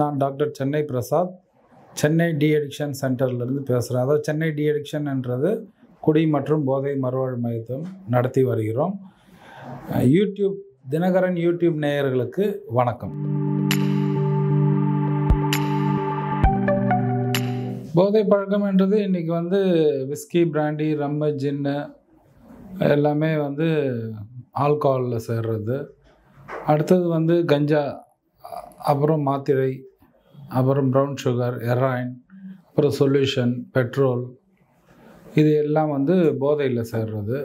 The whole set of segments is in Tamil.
நான் doctor Chennai Prasad Chennai de addiction சென்டர்லேருந்து பேசுகிறேன் அதாவது சென்னை டி அடிக்ஷன்ன்றது குடி மற்றும் போதை மறுவாழ் மையத்தம் நடத்தி வருகிறோம். யூடியூப் தினகரன் யூடியூப் நேயர்களுக்கு வணக்கம். போதை பழக்கம் என்றது இன்றைக்கி வந்து விஸ்கி பிராண்டி ரம்மு ஜின்னு எல்லாமே வந்து ஆல்கஹாலில் சேர்றது. அடுத்தது வந்து கஞ்சா அப்புறம் மாத்திரை அப்புறம் ப்ரௌன் சுகர் எராயின் அப்புறம் சொல்யூஷன் பெட்ரோல் இது எல்லாம் வந்து போதையில் சேர்றது.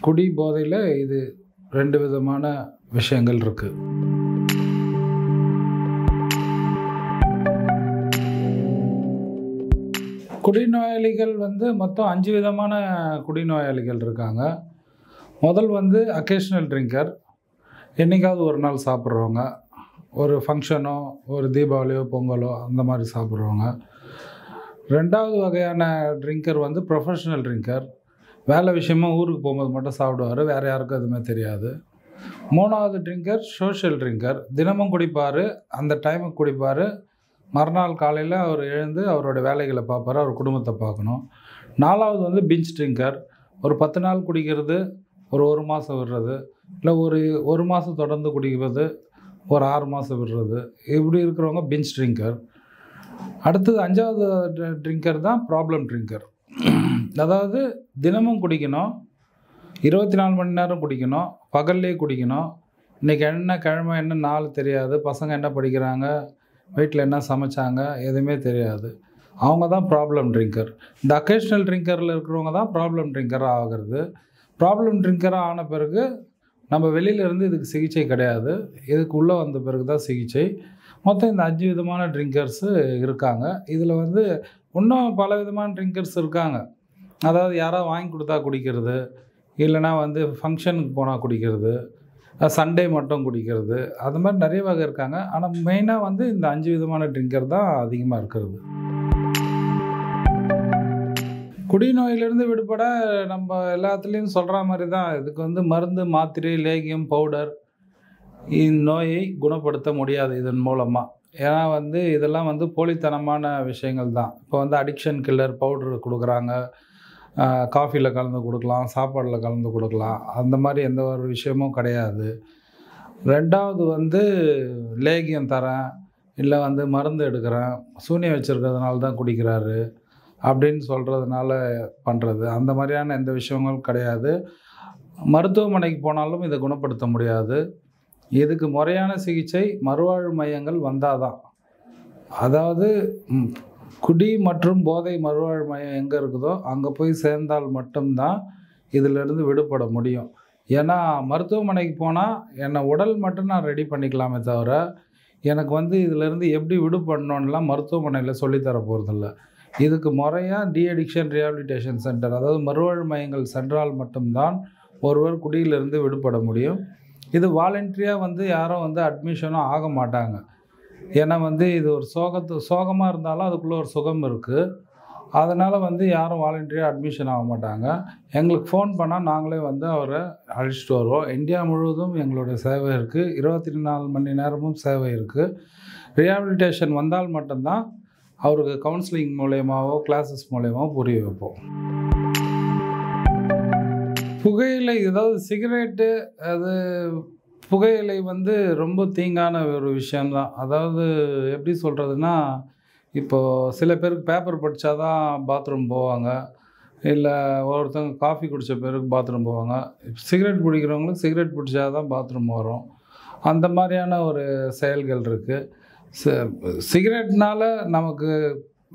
குடி போதையில் இது ரெண்டு விதமான விஷயங்கள் இருக்குது குடிநோயாளிகள் வந்து மொத்தம் அஞ்சு விதமான குடிநோயாளிகள் இருக்காங்க. முதல் வந்து அக்கேஷ்னல் ட்ரிங்கர் என்றைக்காவது ஒரு நாள் சாப்பிட்றவங்க. ஒரு ஃபங்க்ஷனோ ஒரு தீபாவளியோ பொங்கலோ அந்த மாதிரி சாப்பிட்றவங்க. ரெண்டாவது வகையான ட்ரிங்கர் வந்து ப்ரொஃபஷ்னல் ட்ரிங்கர் வேலை விஷயமா ஊருக்கு போகும்போது மட்டும் சாப்பிடுவார் வேறு யாருக்கும் எதுவுமே தெரியாது. மூணாவது ட்ரிங்கர் சோஷியல் ட்ரிங்கர் தினமும் குடிப்பார் அந்த டைமுக்கு குடிப்பார். மறுநாள் காலையில் அவர் எழுந்து அவரோட வேலைகளை பார்ப்பார் அவர் குடும்பத்தை பார்க்கணும். நாலாவது வந்து பிஞ்ச் ட்ரிங்கர் ஒரு பத்து நாள் குடிக்கிறது ஒரு ஒரு மாதம் விடுறது இல்லை ஒரு ஒரு மாதம் தொடர்ந்து குடிக்கிறது ஒரு ஆறு மாதம் விடுறது. இப்படி இருக்கிறவங்க பெஞ்ச் ட்ரிங்கர் அடுத்தது அஞ்சாவது ட்ரிங்கர் தான் ப்ராப்ளம் ட்ரிங்கர் அதாவது தினமும் குடிக்கணும். இருபத்தி நாலு மணி நேரம் குடிக்கணும். பகல்லே குடிக்கணும். இன்றைக்கி என்ன கிழமை என்ன நாள் தெரியாது. பசங்க என்ன படிக்கிறாங்க? வீட்டில் என்ன சமைச்சாங்க? எதுவுமே தெரியாது. அவங்க தான் ப்ராப்ளம் ட்ரிங்கர் இந்த அக்கேஷ்னல் ட்ரிங்கரில் இருக்கிறவங்க தான் ப்ராப்ளம் ட்ரிங்கராக ஆகிறது. ப்ராப்ளம் ட்ரிங்கராக ஆன பிறகு நம்ம வெளியிலேருந்து இதுக்கு சிகிச்சை கிடையாது. இதுக்கு உள்ளே வந்த பிறகு தான் சிகிச்சை. மொத்தம் இந்த அஞ்சு விதமான ட்ரிங்கர்ஸு இருக்காங்க. இதில் வந்து இன்னும் பல விதமான ட்ரிங்கர்ஸ் இருக்காங்க. அதாவது யாராவது வாங்கி கொடுத்தா குடிக்கிறது இல்லைனா வந்து ஃபங்க்ஷனுக்கு போனால் குடிக்கிறது சண்டே மட்டும் குடிக்கிறது. அது மாதிரி நிறைய வகை இருக்காங்க. ஆனால் மெயினாக வந்து இந்த அஞ்சு விதமான ட்ரிங்கர் தான் அதிகமாக இருக்கிறது. குடிநோயிலிருந்து விடுபட நம்ம எல்லாத்துலேயும் சொல்கிற மாதிரி தான் இதுக்கு வந்து மருந்து மாத்திரை லேகியம் பவுடர் இந்நோயை குணப்படுத்த முடியாது இதன் மூலமாக ஏன்னா வந்து இதெல்லாம் வந்து போலித்தனமான விஷயங்கள் தான் இப்போ வந்து அடிக்ஷன் கில்லர் பவுடர் கொடுக்குறாங்க. காஃபியில் கலந்து கொடுக்கலாம் சாப்பாடில் கலந்து கொடுக்கலாம். அந்த மாதிரி எந்த ஒரு விஷயமும் கிடையாது. ரெண்டாவது வந்து லேகியம் தரேன் இல்லை வந்து மருந்து எடுக்கிறேன். சூனியம் வச்சுருக்கிறதுனால தான் குடிக்கிறாரு. அப்படின்னு சொல்கிறதுனால பண்ணுறது அந்த மாதிரியான எந்த விஷயங்களும் கிடையாது. மருத்துவமனைக்கு போனாலும் இதை குணப்படுத்த முடியாது. இதுக்கு முறையான சிகிச்சை மறுவாழ்வு மையங்கள் வந்தால் தான் அதாவது குடி மற்றும் போதை மறுவாழ்வு மையம் எங்கே இருக்குதோ அங்கே போய் சேர்ந்தால் மட்டும்தான் இதிலிருந்து விடுபட முடியும். ஏன்னா மருத்துவமனைக்கு போனால் என்னை உடல் மட்டும் நான் ரெடி பண்ணிக்கலாமே தவிர எனக்கு வந்து இதிலேருந்து எப்படி விடுபடணும்லாம் மருத்துவமனையில் சொல்லித்தர போகிறதில்ல இதுக்கு முறையாக டி அடிக்ஷன் ரிஹாபிலிட்டேஷன் சென்டர் அதாவது மறுவாழ் மையங்கள் சென்றால் மட்டும்தான் ஒருவர் குடியிலிருந்து விடுபட முடியும். இது வாலண்டரியாக வந்து யாரும் வந்து அட்மிஷனும் ஆக மாட்டாங்க. ஏன்னா வந்து இது ஒரு சோகத்து சோகமாக இருந்தாலும் அதுக்குள்ளே ஒரு சுகம் இருக்குது அதனால் வந்து யாரும் வாலண்டரியாக அட்மிஷன் ஆக மாட்டாங்க. எங்களுக்கு ஃபோன் பண்ணால் நாங்களே வந்து அவரை அழைச்சிட்டு வருவோம். இந்தியா முழுவதும் எங்களுடைய சேவை இருக்குது இருபத்தி நாலு மணி நேரமும் சேவை இருக்குது ரிஹாபிலிட்டேஷன் வந்தால் மட்டும்தான் அவருக்கு கவுன்சிலிங் மூலயமாவோ கிளாஸஸ் மூலயமாவோ புரிய வைப்போம். புகையிலை ஏதாவது சிகரெட்டு அது புகையிலை வந்து ரொம்ப தீங்கான ஒரு விஷயம்தான். அதாவது எப்படி சொல்கிறதுனா இப்போது சில பேருக்கு பேப்பர் படித்தா தான் பாத்ரூம் போவாங்க. இல்லை ஒருத்தவங்க காஃபி குடித்த பேருக்கு பாத்ரூம் போவாங்க. சிகரெட் பிடிக்கிறவங்களுக்கு சிகரெட் பிடிச்சா தான் பாத்ரூம் வரும். அந்த மாதிரியான ஒரு செயல்கள் இருக்குது சிகரெட்னால நமக்கு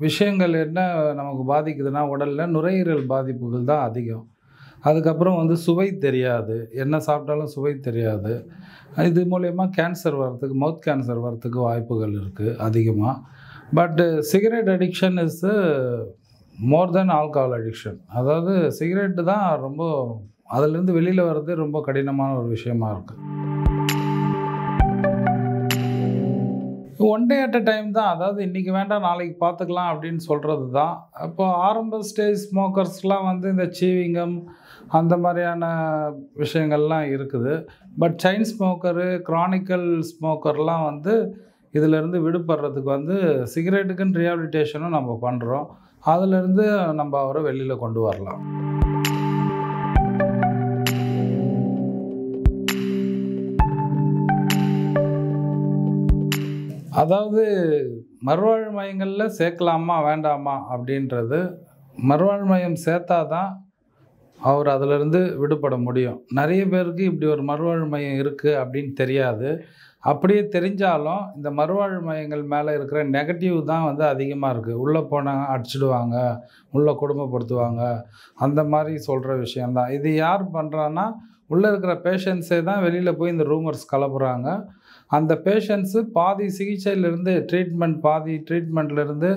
விஷயங்கள் என்ன நமக்கு பாதிக்குதுன்னா உடலில் நுரையீரல் பாதிப்புகள் தான் அதிகம். அதுக்கப்புறம் வந்து சுவை தெரியாது. என்ன சாப்பிட்டாலும் சுவை தெரியாது. இது மூலயமா கேன்சர் வர்றதுக்கு மவுத் கேன்சர் வர்றதுக்கு வாய்ப்புகள் இருக்குது அதிகமாக பட்டு cigarette addiction is more than alcohol addiction அதாவது சிகரெட்டு தான் ரொம்ப அதுலேருந்து வெளியில் வர்றது ரொம்ப கடினமான ஒரு விஷயமா இருக்குது one day at a time தான். அதாவது இன்றைக்கி வேண்டாம் நாளைக்கு பார்த்துக்கலாம் அப்படின்னு சொல்கிறது தான். இப்போ ஆரம்ப ஸ்டேஜ் ஸ்மோக்கர்ஸ்லாம் வந்து இந்த சீவிங்கம் அந்த மாதிரியான விஷயங்கள்லாம் இருக்குது. பட் செயின் ஸ்மோக்கரு க்ரானிக்கல் ஸ்மோக்கர்லாம் வந்து இதிலேருந்து விடுபடுறதுக்கு வந்து சிகரெட்டுக்குன்னு ரியாபிலிட்டேஷனும் நம்ம பண்ணுறோம் அதிலேருந்து நம்ம அவரை வெளியில் கொண்டு வரலாம். அதாவது மறுவாழ் மையங்களில் சேர்க்கலாமா வேண்டாமா அப்படின்றது மறுவாழ் மையம் சேர்த்தா தான் அவர் அதிலிருந்து விடுபட முடியும். நிறைய பேருக்கு இப்படி ஒரு மறுவாழ் மையம் இருக்குது அப்படின்னு தெரியாது. அப்படியே தெரிஞ்சாலும் இந்த மறுவாழ் மையங்கள் மேலே இருக்கிற நெகட்டிவ் தான் வந்து அதிகமாக இருக்குது உள்ளே போனால் அடிச்சிடுவாங்க உள்ளே கொடுமைப்படுத்துவாங்க அந்த மாதிரி சொல்கிற விஷயந்தான் இது யார் பண்ணுறான்னா உள்ளே இருக்கிற பேஷண்ட்ஸே தான் வெளியில் போய் இந்த ரூமர்ஸ் கலப்புறாங்க. அந்த பேஷண்ட்ஸு பாதி சிகிச்சையிலேருந்து ட்ரீட்மெண்ட் பாதி ட்ரீட்மெண்ட்லேருந்து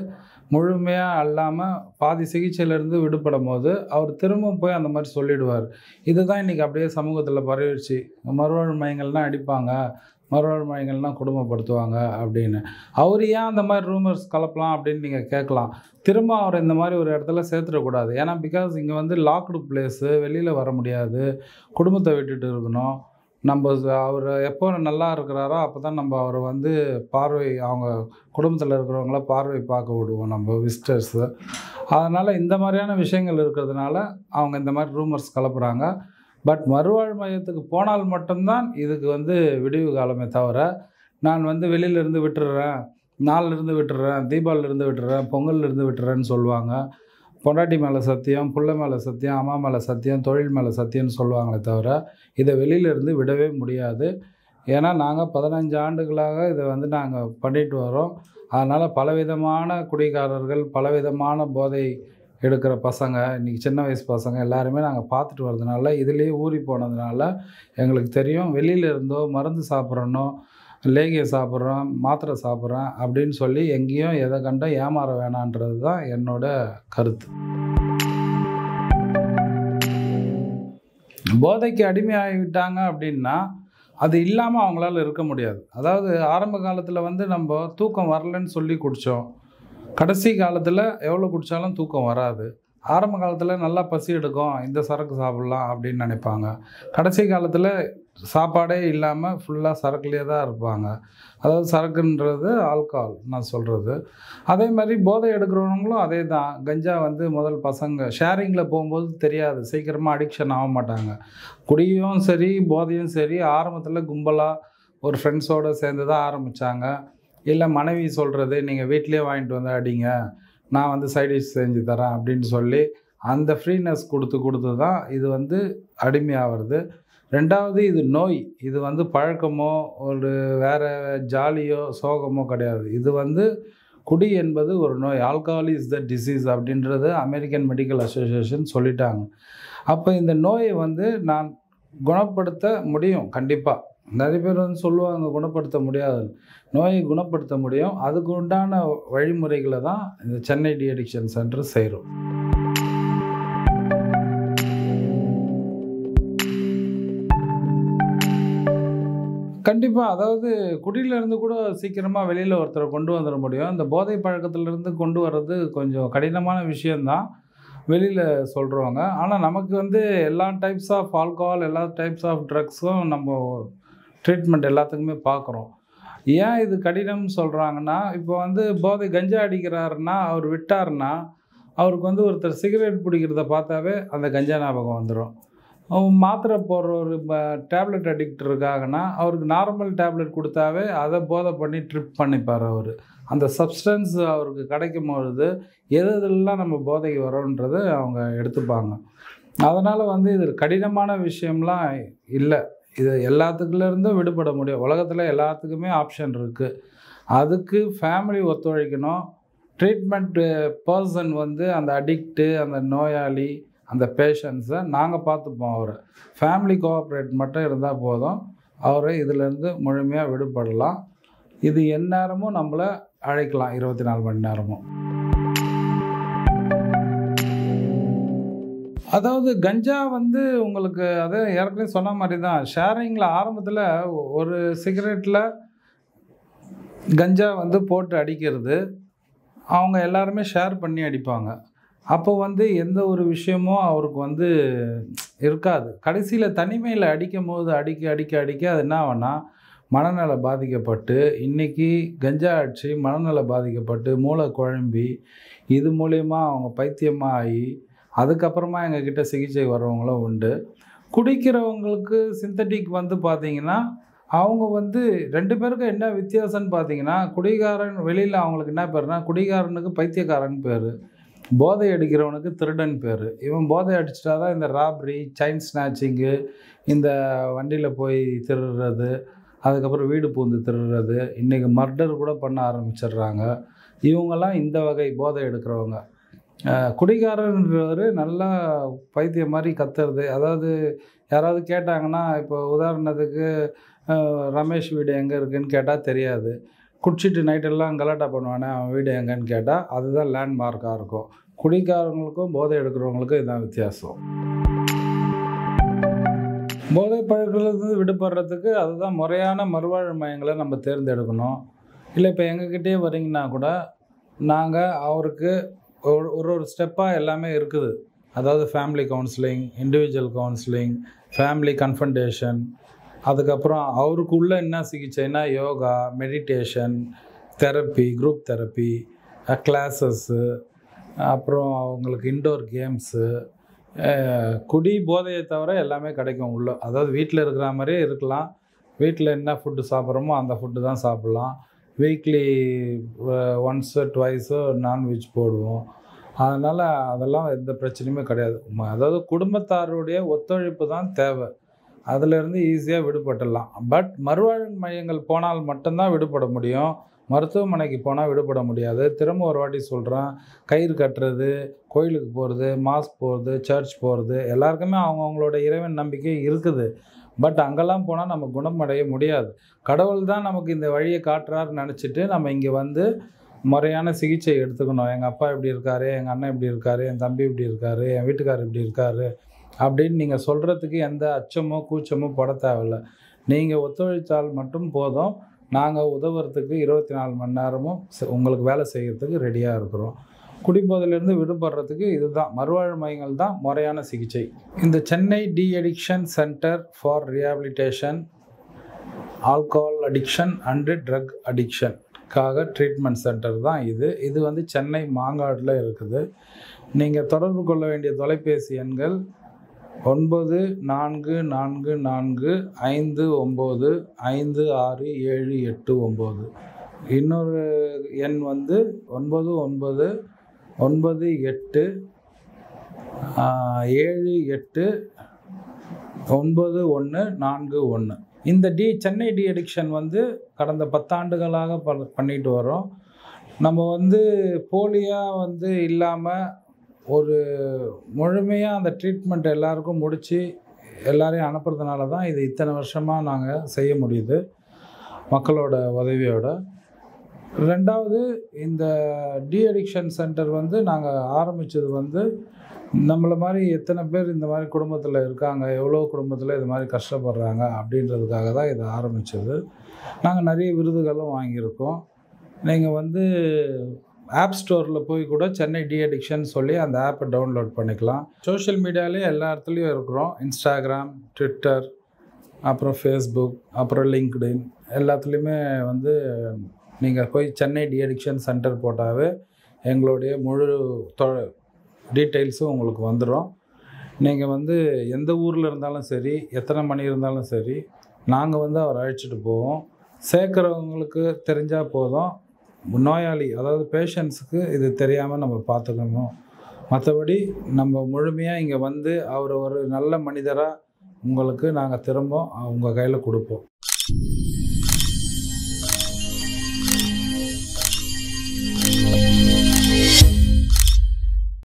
முழுமையாக அல்லாமல் பாதி சிகிச்சையிலேருந்து விடுபடும் போது அவர் திரும்பவும் போய் அந்த மாதிரி சொல்லிடுவார். இதுதான் இன்றைக்கி அப்படியே சமூகத்தில் பரவிடுச்சு. மறுவாழ் மையங்கள்லாம் அடிப்பாங்க. மறுவாழ் மையங்கள்லாம் குடும்பப்படுத்துவாங்க அப்படின்னு. அவர் ஏன் அந்த மாதிரி ரூமர்ஸ் கலப்பலாம் அப்படின்னு நீங்கள் கேட்கலாம். திரும்ப அவர் இந்த மாதிரி ஒரு இடத்துல சேர்த்துடக்கூடாது. ஏன்னா பிகாஸ் இங்கே வந்து லாக்டு பிளேஸு வெளியில் வர முடியாது. குடும்பத்தை விட்டுட்டு இருக்கணும். நம்ம அவர் எப்போ நல்லா இருக்கிறாரோ அப்போ தான் நம்ம அவரை வந்து பார்வை அவங்க குடும்பத்தில் இருக்கிறவங்கள பார்வை பார்க்க விடுவோம் நம்ம விசிட்டர்ஸு அதனால் இந்த மாதிரியான விஷயங்கள் இருக்கிறதுனால அவங்க இந்த மாதிரி ரூமர்ஸ் கலப்புறாங்க பட் மறுவாழ் மையத்துக்கு போனால் மட்டும்தான் இதுக்கு வந்து விடிவு காலமே தவிர நான் வந்து வெளியிலேருந்து விட்டுடுறேன் நாளிலிருந்து விட்டுடுறேன் தீபாவளிலேருந்து விட்டுடுறேன் பொங்கல்லேருந்து விட்டுறேன்னு சொல்லுவாங்க. பொண்டாட்டி மேலே சத்தியம் புள்ள மேலே சத்தியம் அம்மா மேலே சத்தியம் தொழில் மேலே சத்தியம்னு சொல்லுவாங்களே தவிர இதை வெளியிலேருந்து விடவே முடியாது. ஏன்னா நாங்கள் பதினஞ்சு ஆண்டுகளாக இதை வந்து நாங்கள் பண்ணிட்டு வரோம். அதனால் பலவிதமான குடிகாரர்கள் பலவிதமான போதை எடுக்கிற பசங்க இன்றைக்கி சின்ன வயசு பசங்க எல்லாருமே நாங்கள் பார்த்துட்டு வரதுனால இதுலேயே ஊறி போனதுனால எங்களுக்கு தெரியும் வெளியிலேருந்தோ மருந்து சாப்பிட்றனோ லேகியை சாப்பிட்றோம் மாத்திரை சாப்பிட்றேன் அப்படின்னு சொல்லி எங்கேயும் எதை கண்டோ ஏமாற வேணான்றது தான் என்னோட கருத்து. போதைக்கு அடிமையாகிவிட்டாங்க அப்படின்னா அது இல்லாமல் அவங்களால இருக்க முடியாது. அதாவது ஆரம்ப காலத்தில் வந்து நம்ம தூக்கம் வரலன்னு சொல்லி குடித்தோம் கடைசி காலத்தில் எவ்வளோ குடித்தாலும் தூக்கம் வராது. ஆரம்ப காலத்தில் நல்லா பசி எடுக்கும் இந்த சரக்கு சாப்பிட்லாம் அப்படின்னு நினைப்பாங்க. கடைசி காலத்தில் சாப்பாடே இல்லாமல் ஃபுல்லாக சரக்குலேயே தான் இருப்பாங்க. அதாவது சரக்குன்றது ஆல்கஹால் நான் சொல்கிறது அதே மாதிரி போதை எடுக்கிறவங்களும் அதே தான். கஞ்சா வந்து முதல் பசங்க ஷேரிங்கில் போகும்போது தெரியாது. சீக்கிரமாக அடிக்ஷன் ஆக மாட்டாங்க. குடியும் சரி போதையும் சரி ஆரம்பத்தில் கும்பலாக ஒரு ஃப்ரெண்ட்ஸோடு சேர்ந்து தான் ஆரம்பித்தாங்க இல்லை மனைவி சொல்கிறது நீங்கள் வீட்டிலே வாங்கிட்டு வந்து அடிங்க. நான் வந்து சைடிஷ் செஞ்சு தரேன் அப்படின்னு சொல்லி அந்த ஃப்ரீனஸ் கொடுத்து கொடுத்து தான் இது வந்து அடிமையாகிறது. ரெண்டாவது இது நோய். இது வந்து பழக்கமோ ஒரு வேறு ஜாலியோ சோகமோ கிடையாது. இது வந்து குடி என்பது ஒரு நோய். ஆல்கஹால் இஸ் த டிசீஸ் அப்படின்றது அமெரிக்கன் மெடிக்கல் அசோசியேஷன் சொல்லிட்டாங்க. அப்போ இந்த நோயை வந்து நான் குணப்படுத்த முடியும். கண்டிப்பாக நிறைய பேர் வந்து சொல்லுவாங்க குணப்படுத்த முடியாது. நோயை குணப்படுத்த முடியும். அதுக்கு உண்டான வழிமுறைகளை தான் இந்த சென்னை டி அடிக்ஷன் சென்டர் செய்கிறோம் கண்டிப்பாக அதாவது குடியிலேருந்து கூட சீக்கிரமாக வெளியில் ஒருத்தரை கொண்டு வந்துட முடியும். இந்த போதை பழக்கத்திலேருந்து கொண்டு வர்றது கொஞ்சம் கடினமான விஷயந்தான் வெளியில் சொல்கிறவங்க ஆனால் நமக்கு வந்து எல்லா டைப்ஸ் ஆஃப் ஆல்கஹால் எல்லா டைப்ஸ் ஆஃப் ட்ரக்ஸும் நம்ம ட்ரீட்மெண்ட் எல்லாத்துக்குமே பார்க்குறோம். ஏன் இது கடினம்னு சொல்கிறாங்கன்னா இப்போ வந்து போதை கஞ்சா அடிக்கிறாருன்னா அவர் விட்டார்னா அவருக்கு வந்து ஒருத்தர் சிகரெட் பிடிக்கிறத பார்த்தாவே அந்த கஞ்சா ஞாபகம் வந்துடும் மாத்திரை போடுற ஒரு டேப்லெட் அடிக்ட் இருக்காங்கன்னா அவருக்கு நார்மல் டேப்லெட் கொடுத்தாவே அதை போதை பண்ணி ட்ரிப் பண்ணிப்பார் அவர். அந்த சப்ஸ்டன்ஸ் அவருக்கு கிடைக்கும் பொழுது எது எதெல்லாம் நம்ம போதைக்கு வரோன்றதை அவங்க எடுத்துப்பாங்க. அதனால் வந்து இது கடினமான விஷயம்லாம் இல்லை. இது எல்லாத்துக்குலேருந்தும் விடுபட முடியும். உலகத்தில் எல்லாத்துக்குமே ஆப்ஷன் இருக்குது அதுக்கு ஃபேமிலி ஒத்துழைக்கணும். ட்ரீட்மெண்ட்டு பர்சன் வந்து அந்த அடிக்ட்டு அந்த நோயாளி அந்த பேஷண்ட்ஸை நாங்கள் பார்த்துப்போம் அவரை. ஃபேமிலி கோஆப்ரேட் மட்டும் இருந்தால் போதும். அவரை இதிலேருந்து முழுமையாக விடுபடலாம். இது எந்நேரமும் நம்மளை அழைக்கலாம். இருபத்தி நாலு மணி நேரமும். அதாவது கஞ்சா வந்து உங்களுக்கு அதே ஏற்கனவே சொன்ன மாதிரி தான் ஷேரிங்கில் ஆரம்பத்தில் ஒரு சிகரெட்டில் கஞ்சா வந்து போட்டு அடிக்கிறது. அவங்க எல்லாருமே ஷேர் பண்ணி அடிப்பாங்க. அப்போ வந்து எந்த ஒரு விஷயமும் அவருக்கு வந்து இருக்காது. கடைசியில் தனிமையில் அடிக்கும் போது அடிக்க அடிக்க அடிக்க அது என்ன ஆகும்னா மனநல பாதிக்கப்பட்டு இன்றைக்கி கஞ்சா அடித்து மனநல பாதிக்கப்பட்டு மூளை குழம்பி இது மூலயமா அவங்க பைத்தியமாக ஆகி அதுக்கப்புறமா எங்ககிட்ட சிகிச்சை வர்றவங்களும் உண்டு. குடிக்கிறவங்களுக்கு சிந்தட்டிக் வந்து பார்த்திங்கன்னா அவங்க வந்து ரெண்டு பேருக்கும் என்ன வித்தியாசம்னு பார்த்தீங்கன்னா குடிகாரன் வெளியில் அவங்களுக்கு என்ன பேர்னா குடிகாரனுக்கு பைத்தியக்காரன் பேர் போதை அடிக்கிறவனுக்கு திருடன் பேர். இவன் போதை அடிச்சிட்டா தான் இந்த ராப்ரி செயின் ஸ்நாச்சிங்கு இந்த வண்டியில் போய் திருடுறது அதுக்கப்புறம் வீடு பூந்து திருடுறது இன்றைக்கி மர்டர் கூட பண்ண ஆரம்பிச்சிடுறாங்க. இவங்கெல்லாம் இந்த வகை போதை எடுக்கிறவங்க. குடிகாரன்றவர் நல்லா பைத்தியம் மாதிரி கத்துறது. அதாவது யாராவது கேட்டாங்கன்னா இப்போ உதாரணத்துக்கு ரமேஷ் வீடு எங்கே இருக்குதுன்னு கேட்டால் தெரியாது. குடிச்சிட்டு நைட்டெல்லாம் கலாட்டா பண்ணுவானே அவன் வீடு எங்கேன்னு கேட்டால் அதுதான் லேண்ட்மார்க்காக இருக்கும். குடிக்காரங்களுக்கும் போதை எடுக்கிறவங்களுக்கும் இதுதான் வித்தியாசம். போதை பழக்கத்துலேருந்து விடுபடுறதுக்கு அதுதான் முறையான மறுவாழ்வு மையங்களை நம்ம தேர்ந்தெடுக்கணும். இல்லை இப்போ எங்ககிட்டயே வரீங்கன்னா கூட நாங்கள் அவருக்கு ஒரு ஒரு ஒரு ஸ்டெப்பாக எல்லாமே இருக்குது. அதாவது family counselling individual counselling family confrontation அதுக்கப்புறம் அவருக்குள்ளே என்ன சிகிச்சைனா yoga meditation therapy group therapy classes அப்புறம் அவங்களுக்கு இன்டோர் கேம்ஸு குடி போதையை தவிர எல்லாமே கிடைக்கும் உள்ள. அதாவது வீட்டில் இருக்கிற மாதிரியே இருக்கலாம். வீட்டில் என்ன ஃபுட்டு சாப்பிட்றோமோ அந்த ஃபுட்டு தான் சாப்பிட்லாம். வீக்லி ஒன்ஸு ட்வைஸோ நான்வெஜ் போடுவோம். அதனால் அதெல்லாம் எந்த பிரச்சனையுமே கிடையாது. அதாவது குடும்பத்தாருடைய ஒத்துழைப்பு தான் தேவை. அதிலிருந்து ஈஸியாக விடுபட்டுடலாம். பட் மறுவாழ்வு மையங்கள் போனால் மட்டும்தான் விடுபட முடியும். மருத்துவமனைக்கு போனால் விடுபட முடியாது. திரும்ப ஒரு வாட்டி சொல்கிறேன் கயிறு கட்டுறது கோயிலுக்கு போகிறது மாஸ்க் போகிறது சர்ச் போகிறது எல்லாருக்குமே அவங்கவுங்களோட இறைவன் நம்பிக்கை இருக்குது. பட் அங்கெல்லாம் போனால் நம்ம குணமடைய முடியாது. கடவுள் தான் நமக்கு இந்த வழியை காட்டுறாருன்னு நினச்சிட்டு நம்ம இங்கே வந்து முறையான சிகிச்சை எடுத்துக்கணும். எங்கள் அப்பா இப்படி இருக்காரு எங்கள் அண்ணன் இப்படி இருக்காரு என் தம்பி இப்படி இருக்காரு என் வீட்டுக்கார் இப்படி இருக்காரு அப்படின்னு நீங்கள் சொல்கிறதுக்கு எந்த அச்சமோ கூச்சமோ பட தேவையில்ல. நீங்கள் ஒத்துழைத்தால் மட்டும் போதும். நாங்கள் உதவுறதுக்கு இருபத்தி நாலு மணி நேரமும் உங்களுக்கு வேலை செய்கிறதுக்கு ரெடியாக இருக்கிறோம். குடிபோதையிலேருந்து விடுபடுறதுக்கு இதுதான். மறுவாழ்வு மையங்கள் தான் முறையான சிகிச்சை. இந்த Chennai de addiction centre for rehabilitation alcohol addiction and drug அடிக்ஷனுக்காக treatment centre தான் இது. இது வந்து சென்னை மாங்காடில் இருக்குது. நீங்கள் தொடர்பு கொள்ள வேண்டிய தொலைபேசி எண்கள் ஒன்பது நான்கு நான்கு நான்கு ஐந்து ஒம்பது ஐந்து ஆறு ஏழு எட்டு ஒம்பது இன்னொரு எண் வந்து ஒன்பது ஒன்பது ஒன்பது எட்டு ஏழு எட்டு ஒன்பது ஒன்று நான்கு ஒன்று இந்த டி சென்னை டி அடிக்ஷன் வந்து கடந்த பத்தாண்டுகளாக ப பண்ணிட்டு வரோம் நம்ம வந்து போலியாக வந்து இல்லாமல் ஒரு முழுமையாக அந்த ட்ரீட்மெண்ட் எல்லாருக்கும் முடித்து எல்லாரையும் அனுப்புறதுனால தான் இது இத்தனை வருஷமாக நாங்கள் செய்ய முடியுது மக்களோட உதவியோட. ரெண்டாவது இந்த டி அடிக்ஷன் சென்டர் வந்து நாங்கள் ஆரம்பித்தது வந்து நம்மளை மாதிரி எத்தனை பேர் இந்த மாதிரி குடும்பத்தில் இருக்காங்க எவ்வளோ குடும்பத்தில் இது மாதிரி கஷ்டப்படுறாங்க அப்படின்றதுக்காக தான் இதை ஆரம்பித்தது நாங்கள் நிறைய விருதுகளும் வாங்கியிருக்கோம். நீங்கள் வந்து ஆப் ஸ்டோரில் போய் கூட சென்னை டி அடிக்ஷன் சொல்லி அந்த ஆப்பை டவுன்லோட் பண்ணிக்கலாம். சோஷியல் மீடியாலேயே எல்லா இடத்துலையும் இருக்கிறோம். இன்ஸ்டாகிராம் ட்விட்டர் அப்புறம் ஃபேஸ்புக் அப்புறம் லிங்க்டின் எல்லாத்துலேயுமே வந்து நீங்கள் போய் சென்னை டிஅடிக்ஷன் சென்டர் போட்டாவே எங்களுடைய முழு தொ டீட்டெயில்ஸும் உங்களுக்கு வந்துடும் நீங்கள் வந்து எந்த ஊரில் இருந்தாலும் சரி எத்தனை மணி இருந்தாலும் சரி நாங்கள் வந்து அவரை அழைச்சிட்டு போவோம். சேர்க்குறவங்களுக்கு தெரிஞ்சால் போதும். நோயாளி அதாவது பேஷண்ட்ஸுக்கு இது தெரியாமல் நம்ம பார்த்துக்கணும். மற்றபடி நம்ம முழுமையாக இங்கே வந்து அவர் ஒரு நல்ல மனிதராக உங்களுக்கு நாங்கள் திரும்ப உங்கள் கையில் கொடுப்போம்.